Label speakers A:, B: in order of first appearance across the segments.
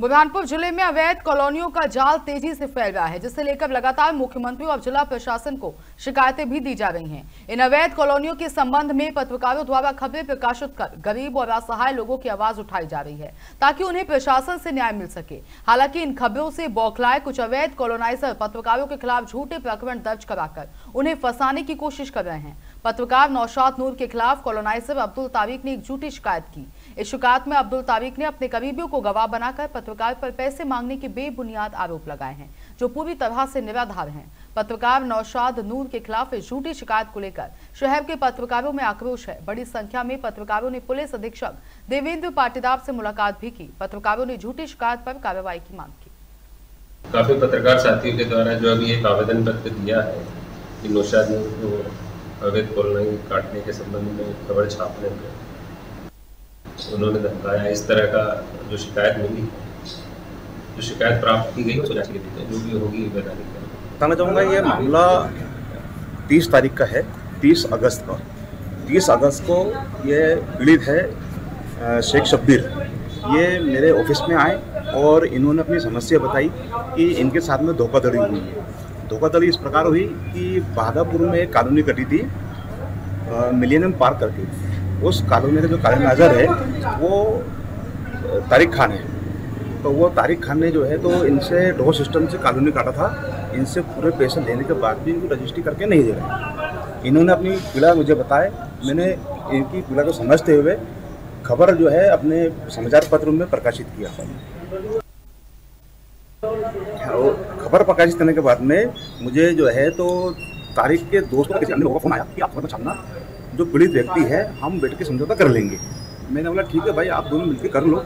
A: बुरहानपुर ज़िले में अवैध कॉलोनियों का जाल तेज़ी से फैल रहा है जिसे लेकर लगातार मुख्यमंत्री और जिला प्रशासन को शिकायतें भी दी जा रही हैं। इन अवैध कॉलोनियों के संबंध में पत्रकारों द्वारा खबरें प्रकाशित कर गरीब और असहाय लोगों की आवाज़ उठाई जा रही है, ताकि उन्हें प्रशासन से न्याय मिल सके। हालाँकि इन खबरों से बौखलाए कुछ अवैध कॉलोनाइजर पत्रकारों के खिलाफ झूठे प्रकरण दर्ज कराकर उन्हें फंसाने की कोशिश कर रहे हैं। पत्रकार नौशाद नूर के खिलाफ कॉलोनाइजर अब्दुल तारिक ने एक झूठी शिकायत की। इस शिकायत में अब्दुल तारिक ने अपने करीबियों को गवाह बनाकर पत्रकार पर पैसे मांगने के बेबुनियाद आरोप लगाए हैं, जो पूरी तरह से निराधार हैं। पत्रकार नौशाद नूर के खिलाफ झूठी शिकायत को लेकर शहर के पत्रकारों में आक्रोश है। बड़ी संख्या में पत्रकारों ने पुलिस अधीक्षक देवेंद्र पाटीदार से मुलाकात भी की। पत्रकारों ने झूठी शिकायत पर कार्रवाई की मांग की।
B: काफ़ी पत्रकार साथियों के द्वारा जो अभी एक आवेदन पत्र दिया है कि नौशाद नूर को अवैध कॉलोनी काटने के संबंध में खबर छापने में उन्होंने धमकाया। इस तरह का जो शिकायत मिली जो शिकायत प्राप्त की गई उसको जाँच के लिए जो भी होगी
C: बताना चाहूँगा ये मामला तीस तारीख का है, तीस अगस्त का। तीस अगस्त को ये पीड़ित है शेख शब्बीर। ये मेरे ऑफ़िस में आए और इन्होंने अपनी समस्या बताई कि इनके साथ में धोखाधड़ी हुई। है धोखाधड़ी इस प्रकार हुई कि बाधापुर में एक कॉलोनी कटी थी मिलेनियम पार्क करके। उस कॉलोनी का जो कॉलोनाइजर है, वो तारिक खान है। तो वो तारिक खान ने जो है तो इनसे डो सिस्टम से कॉलोनी काटा था। इनसे पूरे पैसे लेने के बाद भी इनको रजिस्ट्री करके नहीं दे रहे इन्होंने अपनी पीड़ा मुझे बताए मैंने इनकी पीड़ा को समझते हुए खबर जो है, अपने समाचार पत्र में प्रकाशित किया। खबर प्रकाशित करने के बाद में मुझे जो है तो तारीख के दोस्तों किसी अन्य लोगों का फ़ोन आया कि आप छापना जो पीड़ित व्यक्ति है, हम बैठ के समझौता कर लेंगे। मैंने बोला, ठीक है भाई, आप दोनों मिलकर कर लो।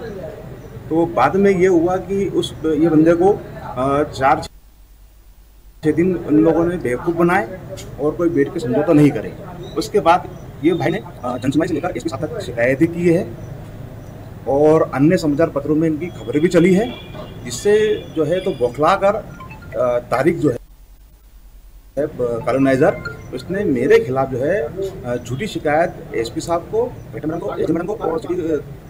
C: तो बाद में ये हुआ कि उस, ये बंदे को चार छः दिन उन लोगों ने बेवकूफ़ बनाए और कोई बैठ के समझौता नहीं करे। उसके बाद ये भाई ने जनसुनवाई से लेकर इसके साथ शिकायतें की है और अन्य समाचार पत्रों में इनकी खबरें भी चली है, जिससे जो है तो बौखला कर तारीख जो है कॉलोनाइजर उसने मेरे खिलाफ जो है झूठी शिकायत एसपी साहब को मैडम को एस मैडम को और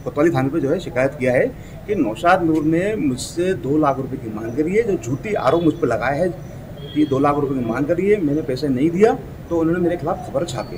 C: कोतवाली थाने पे जो है शिकायत किया है कि नौशाद नूर ने मुझसे दो लाख रुपए की मांग करी है, जो झूठी आरोप मुझ पर लगाया है कि दो लाख रुपए की मांग करी है, मैंने पैसे नहीं दिया तो उन्होंने मेरे खिलाफ खबर छापी।